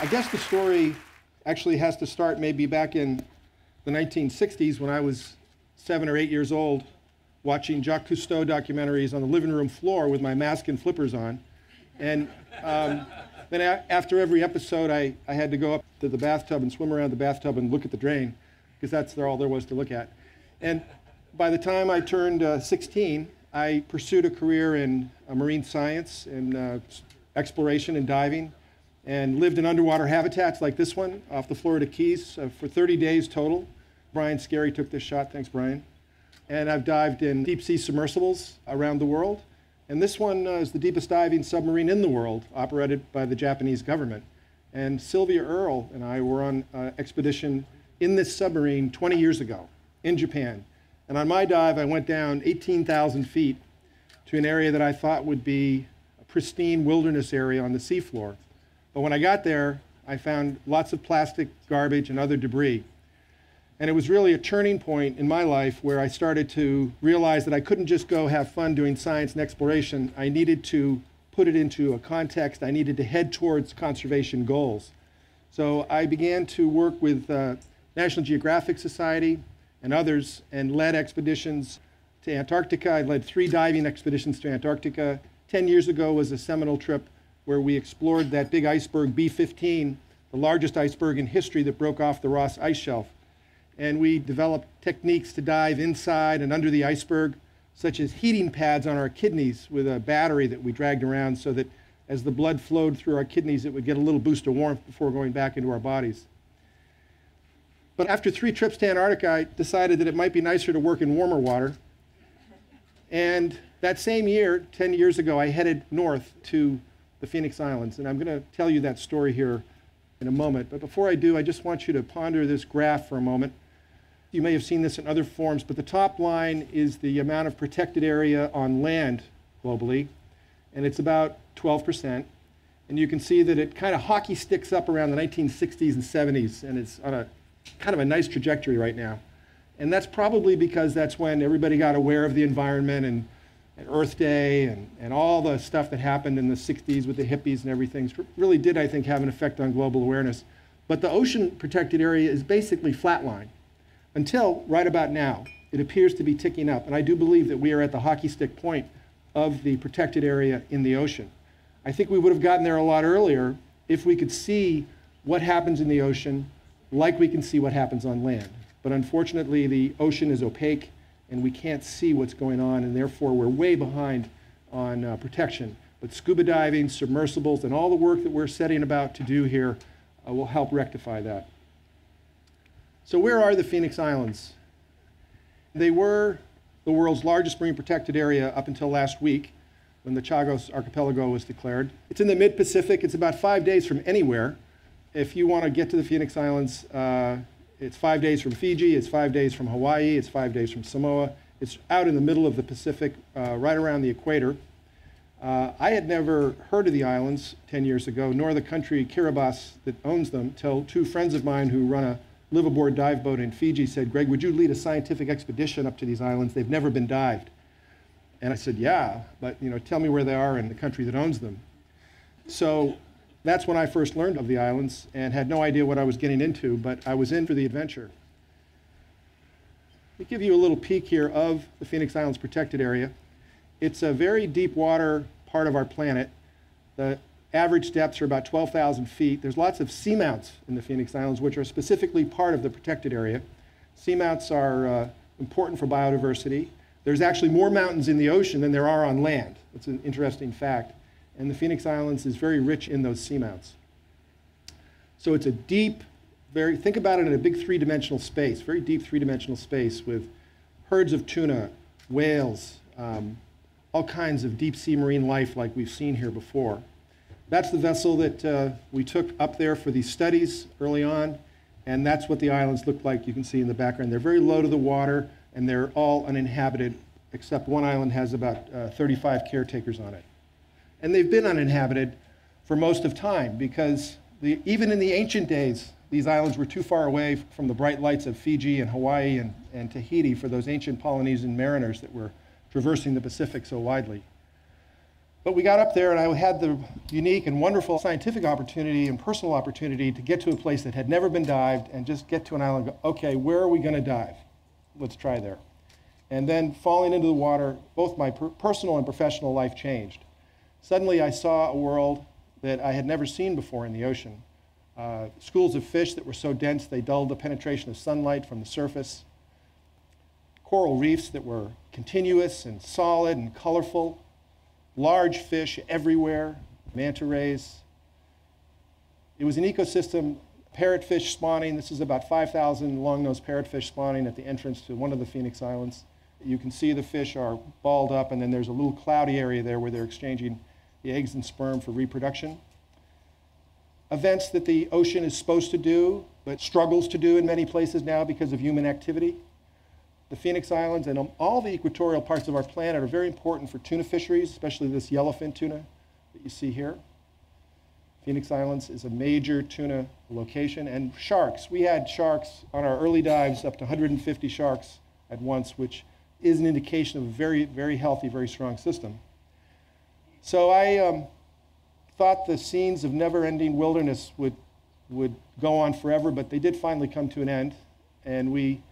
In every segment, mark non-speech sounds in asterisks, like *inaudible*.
I guess the story actually has to start maybe back in the 1960s when I was seven or eight years old, watching Jacques Cousteau documentaries on the living room floor with my mask and flippers on. And um, then after every episode, I, I had to go up to the bathtub and swim around the bathtub and look at the drain, because that's all there was to look at. And by the time I turned uh, 16, I pursued a career in uh, marine science and uh, exploration and diving and lived in underwater habitats like this one off the Florida Keys uh, for 30 days total. Brian Skerry took this shot. Thanks, Brian. And I've dived in deep sea submersibles around the world. And this one uh, is the deepest diving submarine in the world, operated by the Japanese government. And Sylvia Earle and I were on an expedition in this submarine 20 years ago in Japan. And on my dive, I went down 18,000 feet to an area that I thought would be a pristine wilderness area on the seafloor. But when I got there, I found lots of plastic garbage and other debris. And it was really a turning point in my life where I started to realize that I couldn't just go have fun doing science and exploration. I needed to put it into a context. I needed to head towards conservation goals. So I began to work with uh, National Geographic Society and others and led expeditions to Antarctica. I led three diving expeditions to Antarctica. Ten years ago was a seminal trip where we explored that big iceberg B15, the largest iceberg in history that broke off the Ross Ice Shelf. And we developed techniques to dive inside and under the iceberg, such as heating pads on our kidneys with a battery that we dragged around so that as the blood flowed through our kidneys, it would get a little boost of warmth before going back into our bodies. But after three trips to Antarctica, I decided that it might be nicer to work in warmer water. And that same year, 10 years ago, I headed north to the Phoenix Islands. And I'm going to tell you that story here in a moment. But before I do, I just want you to ponder this graph for a moment. You may have seen this in other forms, but the top line is the amount of protected area on land globally, and it's about 12%. And you can see that it kind of hockey sticks up around the 1960s and 70s, and it's on a kind of a nice trajectory right now. And that's probably because that's when everybody got aware of the environment and and Earth Day and, and all the stuff that happened in the 60s with the hippies and everything really did, I think, have an effect on global awareness. But the ocean protected area is basically flatline until right about now. It appears to be ticking up. And I do believe that we are at the hockey stick point of the protected area in the ocean. I think we would have gotten there a lot earlier if we could see what happens in the ocean like we can see what happens on land. But unfortunately, the ocean is opaque and we can't see what's going on, and therefore we're way behind on uh, protection. But scuba diving, submersibles, and all the work that we're setting about to do here uh, will help rectify that. So, where are the Phoenix Islands? They were the world's largest marine protected area up until last week when the Chagos Archipelago was declared. It's in the mid Pacific, it's about five days from anywhere. If you want to get to the Phoenix Islands, uh, it's five days from Fiji, it's five days from Hawaii, it's five days from Samoa. It's out in the middle of the Pacific, uh, right around the equator. Uh, I had never heard of the islands 10 years ago, nor the country Kiribati that owns them, till two friends of mine who run a live aboard dive boat in Fiji said, Greg, would you lead a scientific expedition up to these islands? They've never been dived. And I said, yeah, but you know, tell me where they are and the country that owns them. So that's when I first learned of the islands and had no idea what I was getting into, but I was in for the adventure. Let me give you a little peek here of the Phoenix Islands protected area. It's a very deep water part of our planet. The average depths are about 12,000 feet. There's lots of seamounts in the Phoenix Islands, which are specifically part of the protected area. Seamounts are uh, important for biodiversity. There's actually more mountains in the ocean than there are on land. It's an interesting fact and the Phoenix Islands is very rich in those seamounts. So it's a deep, very, think about it in a big three dimensional space, very deep three dimensional space with herds of tuna, whales, um, all kinds of deep sea marine life like we've seen here before. That's the vessel that uh, we took up there for these studies early on, and that's what the islands look like. You can see in the background. They're very low to the water, and they're all uninhabited, except one island has about uh, 35 caretakers on it and they've been uninhabited for most of time because the, even in the ancient days, these islands were too far away from the bright lights of Fiji and Hawaii and, and Tahiti for those ancient Polynesian mariners that were traversing the Pacific so widely. But we got up there, and I had the unique and wonderful scientific opportunity and personal opportunity to get to a place that had never been dived and just get to an island and go, okay, where are we going to dive? Let's try there. And then falling into the water, both my per personal and professional life changed. Suddenly, I saw a world that I had never seen before in the ocean. Uh, schools of fish that were so dense they dulled the penetration of sunlight from the surface. Coral reefs that were continuous and solid and colorful large fish everywhere, manta rays. It was an ecosystem, parrotfish spawning. This is about 5,000 long-nosed parrotfish spawning at the entrance to one of the Phoenix Islands. You can see the fish are balled up, and then there's a little cloudy area there where they're exchanging the eggs and sperm for reproduction. Events that the ocean is supposed to do, but struggles to do in many places now because of human activity. The Phoenix Islands and all the equatorial parts of our planet are very important for tuna fisheries, especially this yellowfin tuna that you see here. Phoenix Islands is a major tuna location. And sharks. We had sharks on our early dives, up to 150 sharks at once, which is an indication of a very, very healthy, very strong system. So I um, thought the scenes of never ending wilderness would, would go on forever, but they did finally come to an end. And we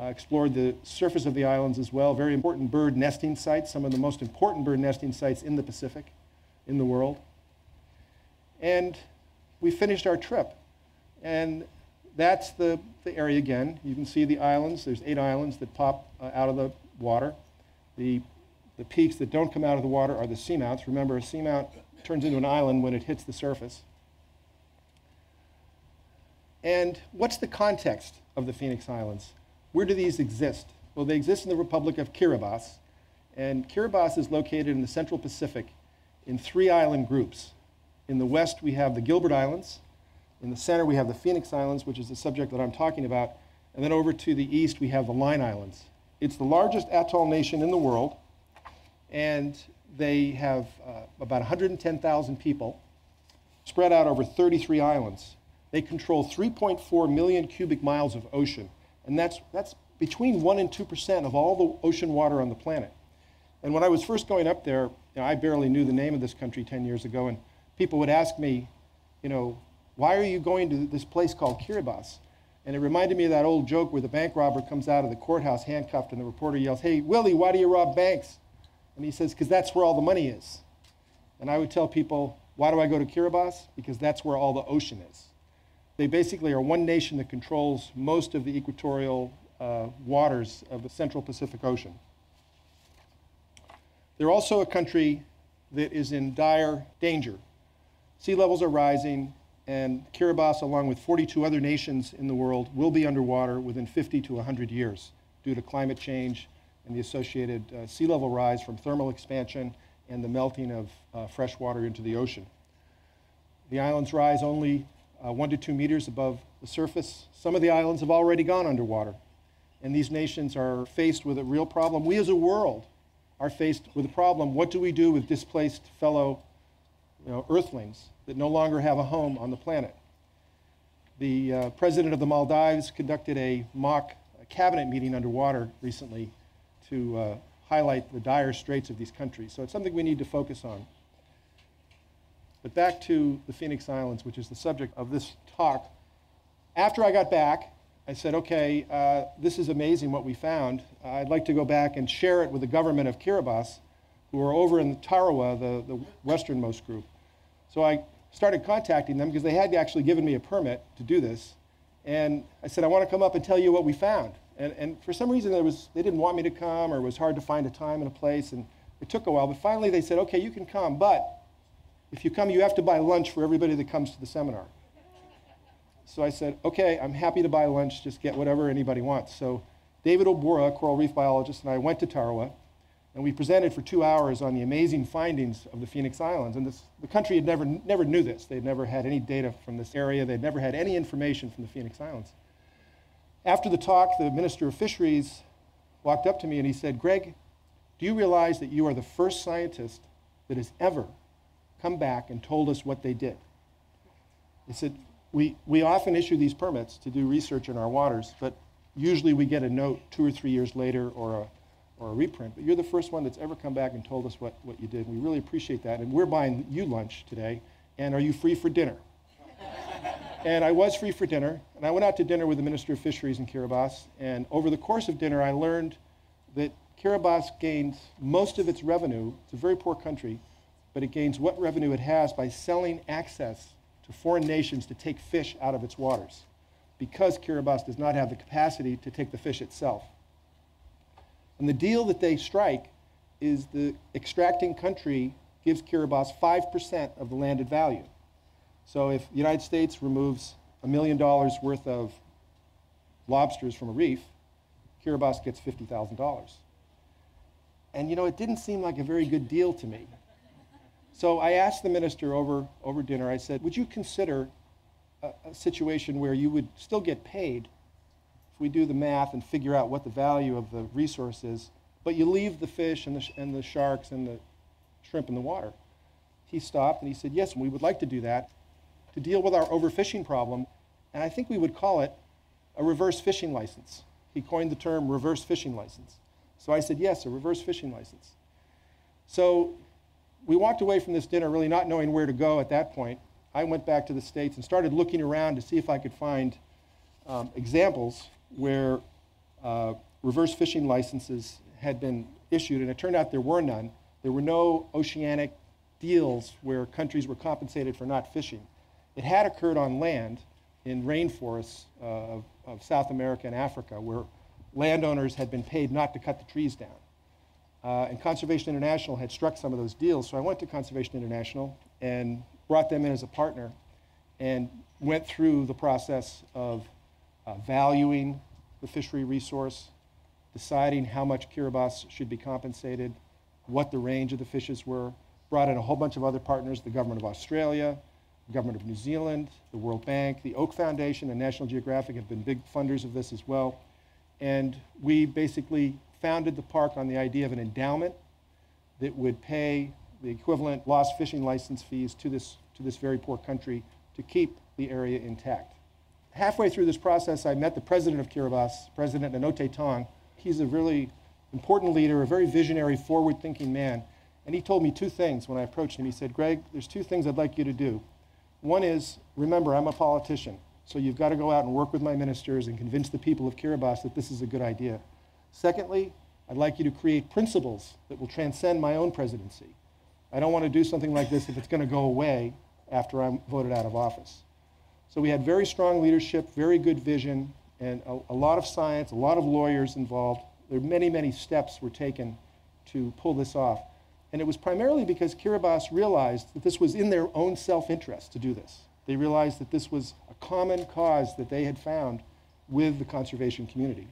uh, explored the surface of the islands as well. Very important bird nesting sites, some of the most important bird nesting sites in the Pacific, in the world. And we finished our trip. And that's the, the area again. You can see the islands. There's eight islands that pop uh, out of the water. The, the peaks that don't come out of the water are the seamounts. Remember, a seamount turns into an island when it hits the surface. And what's the context of the Phoenix Islands? Where do these exist? Well, they exist in the Republic of Kiribati, and Kiribati is located in the Central Pacific in three island groups. In the west, we have the Gilbert Islands. In the center, we have the Phoenix Islands, which is the subject that I'm talking about. And then over to the east, we have the Line Islands. It's the largest atoll nation in the world, and they have uh, about 110,000 people spread out over 33 islands. They control 3.4 million cubic miles of ocean. And that's, that's between 1% and 2% of all the ocean water on the planet. And when I was first going up there, you know, I barely knew the name of this country 10 years ago, and people would ask me, you know, why are you going to this place called Kiribati? And it reminded me of that old joke where the bank robber comes out of the courthouse handcuffed, and the reporter yells, Hey, Willie, why do you rob banks? And he says, Because that's where all the money is. And I would tell people, Why do I go to Kiribati? Because that's where all the ocean is. They basically are one nation that controls most of the equatorial uh, waters of the central Pacific Ocean. They're also a country that is in dire danger. Sea levels are rising, and Kiribati, along with 42 other nations in the world, will be underwater within 50 to 100 years due to climate change and the associated uh, sea level rise from thermal expansion and the melting of uh, fresh water into the ocean. The islands rise only uh, one to two meters above the surface. Some of the islands have already gone underwater. And these nations are faced with a real problem. We as a world are faced with a problem. What do we do with displaced fellow you know, earthlings that no longer have a home on the planet? The uh, president of the Maldives conducted a mock cabinet meeting underwater recently to uh, highlight the dire straits of these countries. So it's something we need to focus on. But back to the Phoenix Islands, which is the subject of this talk. After I got back, I said, okay, uh, this is amazing what we found. I'd like to go back and share it with the government of Kiribati, who are over in Tarawa, the, the westernmost group. So I started contacting them because they had actually given me a permit to do this. And I said, I want to come up and tell you what we found. And, and for some reason, was, they didn't want me to come, or it was hard to find a time and a place, and it took a while. But finally, they said, okay, you can come, but if you come, you have to buy lunch for everybody that comes to the seminar. So I said, okay, I'm happy to buy lunch, just get whatever anybody wants. So David Obura, coral reef biologist, and I went to Tarawa, and we presented for two hours on the amazing findings of the Phoenix Islands. And this, the country had never, never knew this. They'd never had any data from this area. They'd never had any information from the Phoenix Islands. After the talk, the Minister of Fisheries walked up to me and he said, Greg, do you realize that you are the first scientist that has ever come back and told us what they did. They said, we, we often issue these permits to do research in our waters, but usually we get a note two or three years later or a, or a reprint. But you're the first one that's ever come back and told us what, what you did. We really appreciate that. And we're buying you lunch today. And are you free for dinner? *laughs* and I was free for dinner. And I went out to dinner with the Minister of Fisheries in Kiribati. And over the course of dinner, I learned that Kiribati gains most of its revenue. It's a very poor country, but it gains what revenue it has by selling access to foreign nations to take fish out of its waters because Kiribati does not have the capacity to take the fish itself. And the deal that they strike is the extracting country gives Kiribati 5% of the landed value. So if the United States removes a million dollars worth of lobsters from a reef, Kiribati gets $50,000. And you know, it didn't seem like a very good deal to me. So I asked the minister over, over dinner, I said, would you consider a, a situation where you would still get paid if we do the math and figure out what the value of the resource is, but you leave the fish and the, and the sharks and the shrimp in the water? He stopped and he said, yes, we would like to do that to deal with our overfishing problem, and I think we would call it a reverse fishing license. He coined the term reverse fishing license. So I said, yes, a reverse fishing license. So we walked away from this dinner really not knowing where to go at that point. I went back to the States and started looking around to see if I could find um, examples where uh, reverse fishing licenses had been issued, and it turned out there were none. There were no oceanic deals where countries were compensated for not fishing. It had occurred on land in rainforests uh, of, of South America and Africa where landowners had been paid not to cut the trees down. Uh, and Conservation International had struck some of those deals. So I went to Conservation International and brought them in as a partner and went through the process of uh, valuing the fishery resource, deciding how much Kiribati should be compensated, what the range of the fishes were, brought in a whole bunch of other partners, the government of Australia, the government of New Zealand, the World Bank, the Oak Foundation, and National Geographic have been big funders of this as well. And we basically founded the park on the idea of an endowment that would pay the equivalent lost fishing license fees to this, to this very poor country to keep the area intact. Halfway through this process, I met the president of Kiribati, President Anote Tong. He's a really important leader, a very visionary, forward thinking man. And he told me two things when I approached him. He said, Greg, there's two things I'd like you to do. One is, remember, I'm a politician, so you've got to go out and work with my ministers and convince the people of Kiribati that this is a good idea. Secondly, I'd like you to create principles that will transcend my own presidency. I don't want to do something like this if it's going to go away after I'm voted out of office. So we had very strong leadership, very good vision, and a, a lot of science, a lot of lawyers involved. There many, many steps were taken to pull this off. And it was primarily because Kiribati realized that this was in their own self-interest to do this. They realized that this was a common cause that they had found with the conservation community.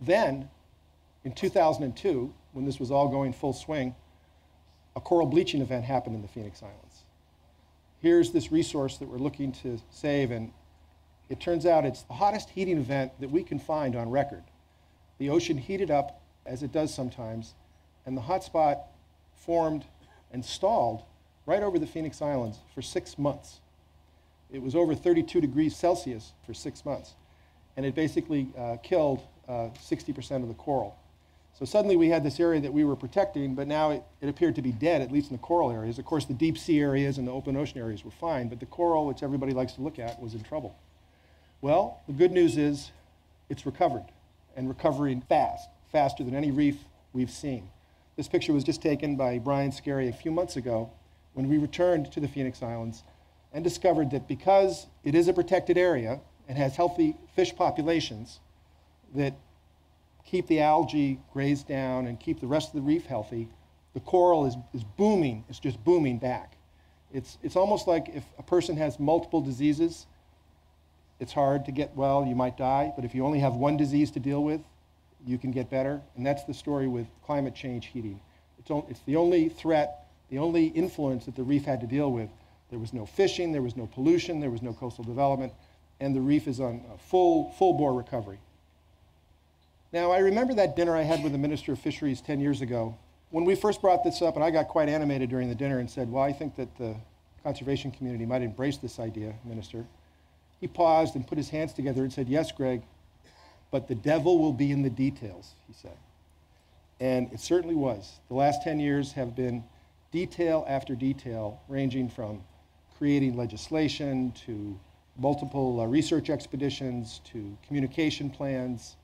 Then, in 2002, when this was all going full swing, a coral bleaching event happened in the Phoenix Islands. Here's this resource that we're looking to save, and it turns out it's the hottest heating event that we can find on record. The ocean heated up, as it does sometimes, and the hotspot formed and stalled right over the Phoenix Islands for six months. It was over 32 degrees Celsius for six months, and it basically uh, killed 60% uh, of the coral. So suddenly we had this area that we were protecting, but now it, it, appeared to be dead, at least in the coral areas. Of course, the deep sea areas and the open ocean areas were fine, but the coral, which everybody likes to look at, was in trouble. Well, the good news is it's recovered, and recovering fast, faster than any reef we've seen. This picture was just taken by Brian Skerry a few months ago when we returned to the Phoenix Islands and discovered that because it is a protected area and has healthy fish populations, that keep the algae grazed down and keep the rest of the reef healthy, the coral is, is booming. It's just booming back. It's, it's almost like if a person has multiple diseases, it's hard to get well, you might die, but if you only have one disease to deal with, you can get better. And that's the story with climate change heating. It's, it's the only threat, the only influence that the reef had to deal with. There was no fishing, there was no pollution, there was no coastal development, and the reef is on full, full bore recovery. Now, I remember that dinner I had with the Minister of Fisheries 10 years ago when we first brought this up, and I got quite animated during the dinner and said, Well, I think that the conservation community might embrace this idea, Minister, he paused and put his hands together and said, Yes, Greg, but the devil will be in the details, he said. And it certainly was. The last 10 years have been detail after detail, ranging from creating legislation to multiple uh, research expeditions to communication plans.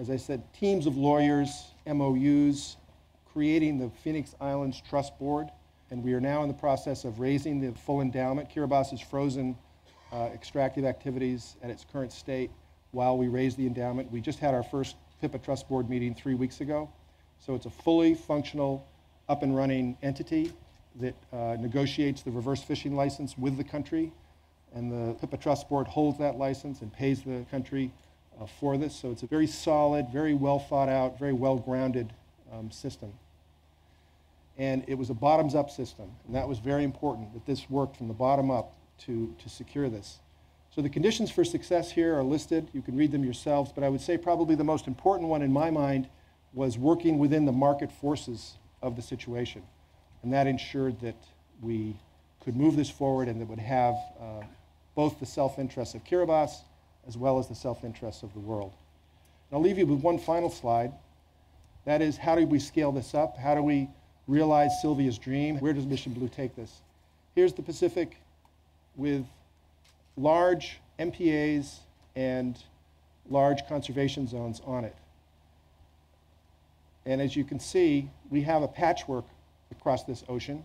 As I said, teams of lawyers, MOUs, creating the Phoenix Islands Trust Board. And we are now in the process of raising the full endowment. Kiribati frozen uh, extractive activities at its current state while we raise the endowment. We just had our first PIPA Trust Board meeting three weeks ago. So it's a fully functional, up and running entity that uh, negotiates the reverse fishing license with the country. And the PIPA Trust Board holds that license and pays the country uh, for this. So it's a very solid, very well thought out, very well grounded um, system. And it was a bottoms up system. And that was very important that this worked from the bottom up to, to secure this. So the conditions for success here are listed. You can read them yourselves. But I would say probably the most important one in my mind was working within the market forces of the situation. And that ensured that we could move this forward and that would have uh, both the self-interest of Kiribati as well as the self-interests of the world. And I'll leave you with one final slide. That is, how do we scale this up? How do we realize Sylvia's dream? Where does Mission Blue take this? Here's the Pacific with large MPAs and large conservation zones on it. And as you can see, we have a patchwork across this ocean.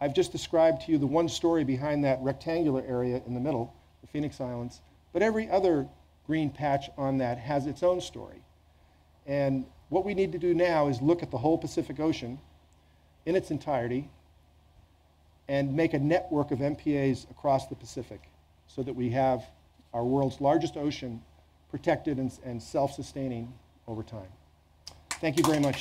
I've just described to you the one story behind that rectangular area in the middle, the Phoenix Islands, but every other green patch on that has its own story. And what we need to do now is look at the whole Pacific Ocean in its entirety and make a network of MPAs across the Pacific so that we have our world's largest ocean protected and, and self-sustaining over time. Thank you very much.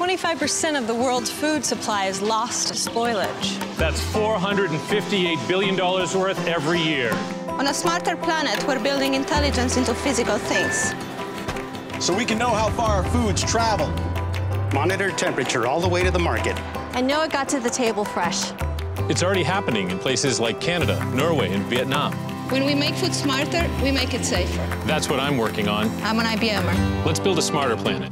25% of the world's food supply is lost to spoilage. That's $458 billion worth every year. On a smarter planet, we're building intelligence into physical things. So we can know how far our foods travel. Monitor temperature all the way to the market. And know it got to the table fresh. It's already happening in places like Canada, Norway, and Vietnam. When we make food smarter, we make it safer. That's what I'm working on. I'm an IBMer. Let's build a smarter planet.